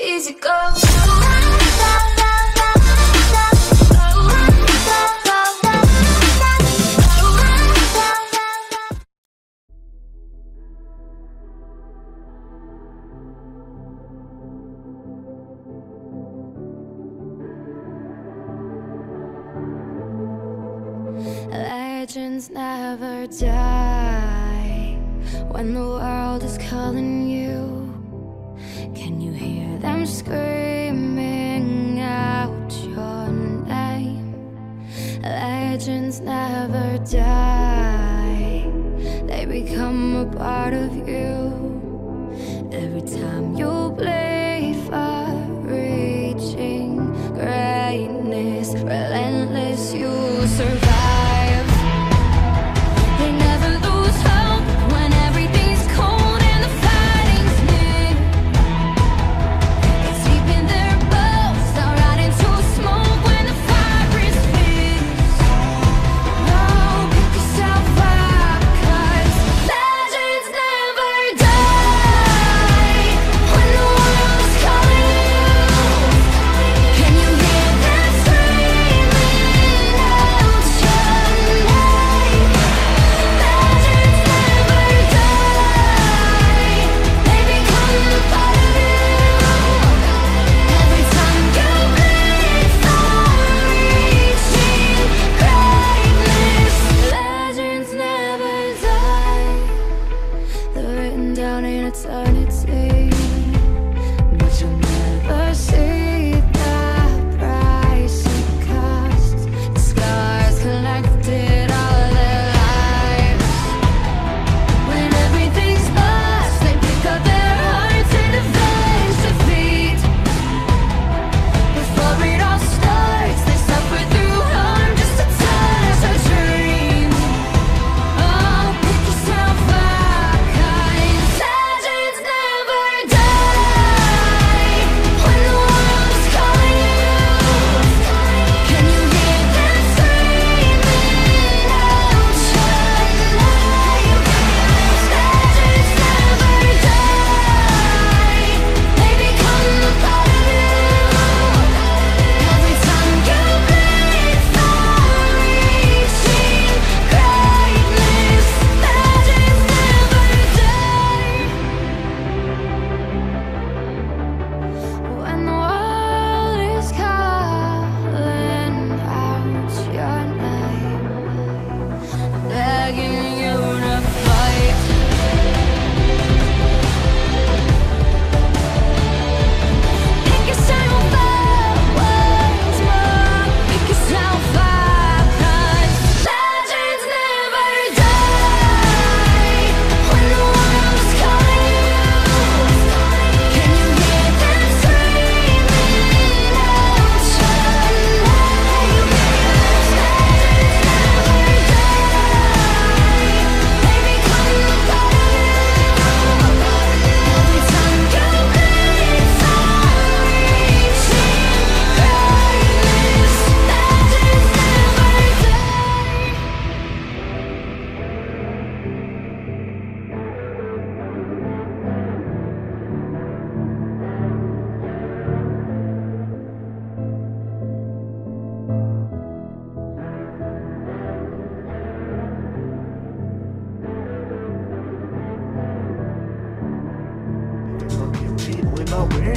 easy go. Legends never die when the world is calling you. Can you hear them screaming out your name? Legends never die, they become a part of you. Every time you bleed for reaching greatness, relentless, you survive.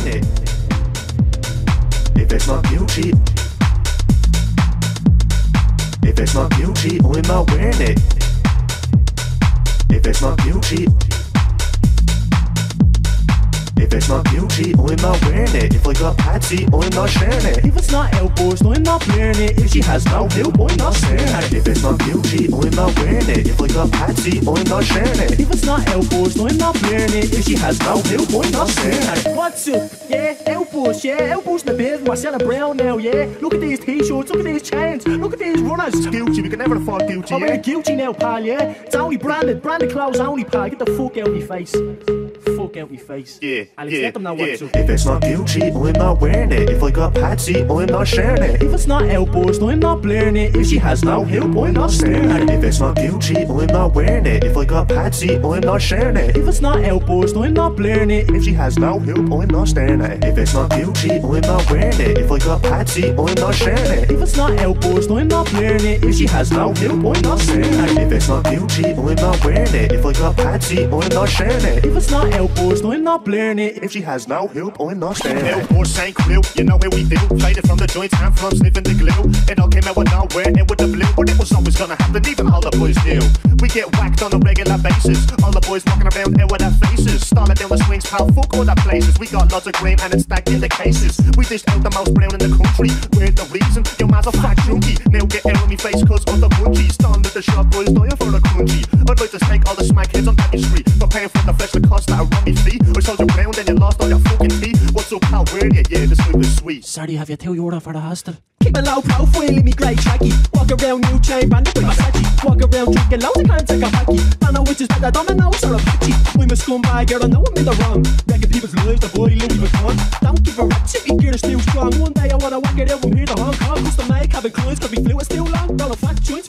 It. If it's not beauty, if it's not beauty, we're not wearing it. If it's not beauty, if it's not beauty, we're not wearing it. If we got Patsy, we're not sharing it. If it's not elbows, I'm not wearing it. If she has no heel, boy, not staring at it. If it's not beauty, we're not wearing it. If we got Patsy, we're not sharing it. If it's not elbows, I'm not wearing it. If she has no heel, boy, not staring at it. What's up? Yeah, elbows, yeah, elbows in the beard, Marcella Brown now, yeah. Look at these t-shirts, look at these chains, look at these runners. Gucci, we can never afford Gucci, I'm yeah? wearing Gucci now, pal, yeah. It's only branded, branded clothes only, pal. Get the fuck out of my face. Fuck look out my face. Yeah, Alex, yeah, let them know yeah. what's up. If it's not Gucci, I'm not wearing it. If I got Patsy, I'm not sharing it. If it's not outburst, I'm not blaring it. If she has no help, I'm not staring at it. If it's not Gucci, I'm not wearing it. If I got Patsy, I'm not sharing it. If it's not outburst, I'm not blaring it. If she has no help, I'm not staring at it. If it's not Gucci, I'm not wearing it. If I got Patsy, I'm not sharing it. If it's not outburst, I'm not blaring it. If she has no help, I'm not staring at it. If it's not Gucci, I'm not wearing it. If I got Patsy, I'm not sharing it. If it's not outburst, I'm not blaring it. If she has no help, I'm not it. Bill or St. Crew, you know where we do. Played it from the joints and from sniffing the glue. It all came out with nowhere, and with the blue, but it was always gonna happen, even all the boys knew. We get whacked on a regular basis. All the boys walking around here with their faces. Starting down the swings, pal, fuck all the places. We got lots of grain and it's stacked in the cases. We dished out the most brown in the country. We're the reason your man's a fat junkie. Now get out of me face, cause all the munchies. Stand at the shop, boys, dying for a crunchy. I'd like to take all the smack heads on Abbey Street. For paying for the flesh, the cost that I run me fee. Sold you round and you lost all your fucking tea. What's up, pal? Where you? Yeah, the sleep is sweet. Sorry, have you two euro for the hostel? Keep a low profile in me grey tracky. Walk around new chain bandit with Versace. Walk around drinking loads of cans like a hockey. Don't know which is better, Domino's or Apache. I'm a scumbag, girl, I know I'm in the wrong. Wrecking people's lives, the boy Louis Vuitton. Don't give a rat's if you gear is still strong. One day I wanna whack it out from here to Hong Kong. Custom make, having clients, cause me fluid still long. Rolling fat joints,